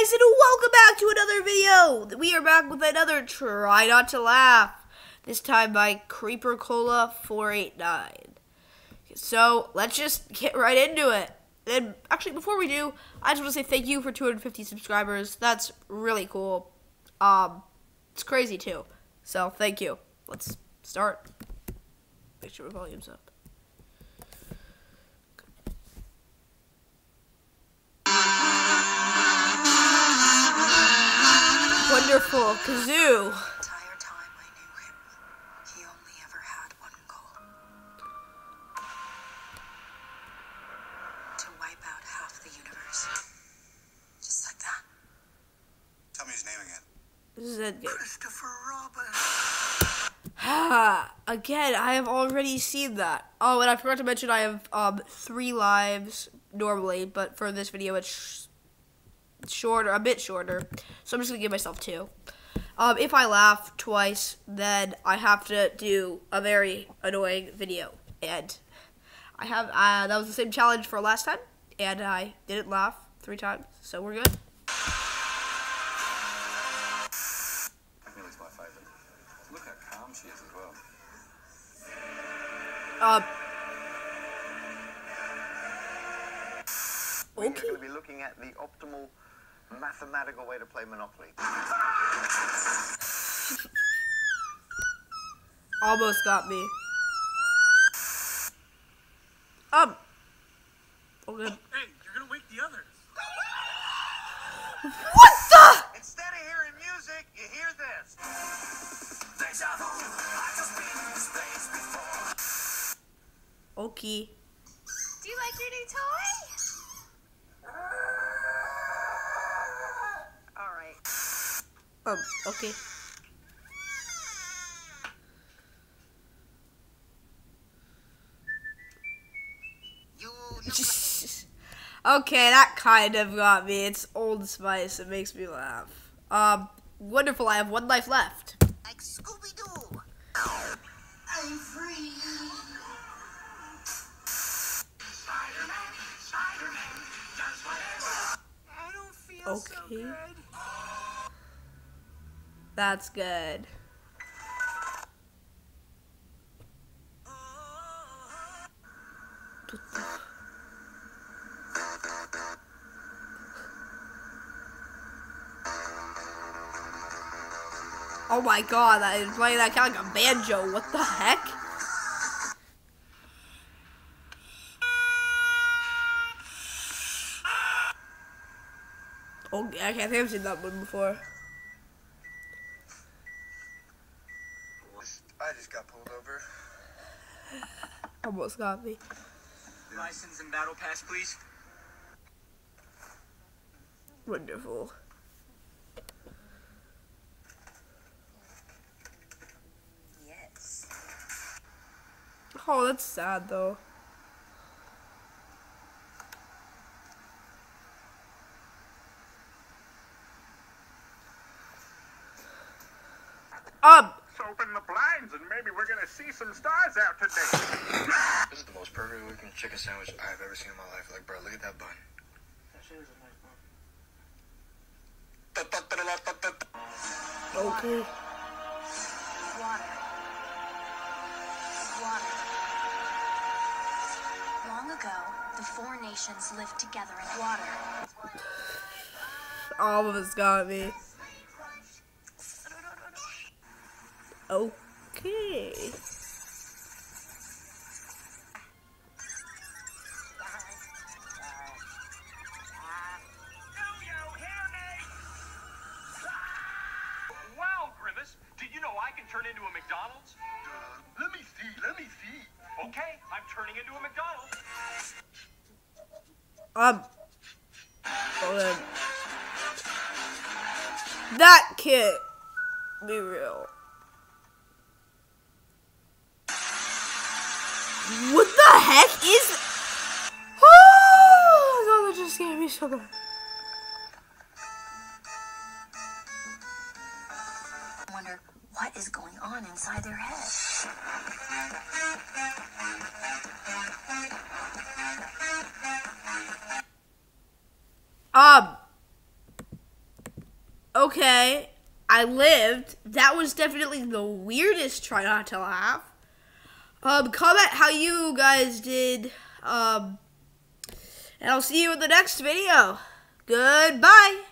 guys, and welcome back to another video. We are back with another Try Not to Laugh. This time by Creeper Cola 489. So let's just get right into it. And actually, before we do, I just want to say thank you for 250 subscribers. That's really cool. Um, it's crazy too. So thank you. Let's start. Make sure my volume's up. This is it. Christopher Robin. Ah, again, I have already seen that. Oh, and I forgot to mention I have um three lives normally, but for this video it's sh- shorter, a bit shorter. So I'm just gonna give myself two. Um, if I laugh twice, then I have to do a very annoying video, and I have uh, that was the same challenge for last time, and I didn't laugh three times, so we're good. Millie's my favorite. Look how calm she is as well. Um. We're going to be looking at the optimal mathematical way to play Monopoly. Almost got me. Um. Oh, good. Hey, you're gonna wake the others. What the? Instead of hearing music, you hear this. Okay. Do you like your new toy? Um. Okay. You okay, that kind of got me. It's Old Spice. It makes me laugh. Um. Wonderful. I have one life left. like Scooby Doo. I'm free. I don't feel so Okay. good. That's good. Oh my god, that is playing that kind of like a banjo. What the heck? Oh, I can't I've seen that one before. I just pulled. Almost got me. License and battle pass, please. Wonderful. Yes. Oh, that's sad though. Um, open the blinds and maybe we're gonna see some stars out today. This is the most perfect looking chicken sandwich I've ever seen in my life. Like, bro, look at that bun. that shit is a okay. Water. Water. Long ago, the four nations lived together in water. All of us got me. Can turn into a McDonald's? let me see, let me see. Okay, I'm turning into a McDonald's. Um. Hold on. That can't be real. What the heck is? Oh my god, that just scared me so bad. Wonder what is going on inside their head. Um. okay, I lived. That was definitely the weirdest try not to laugh. Um, comment how you guys did. Um, and I'll see you in the next video. Goodbye.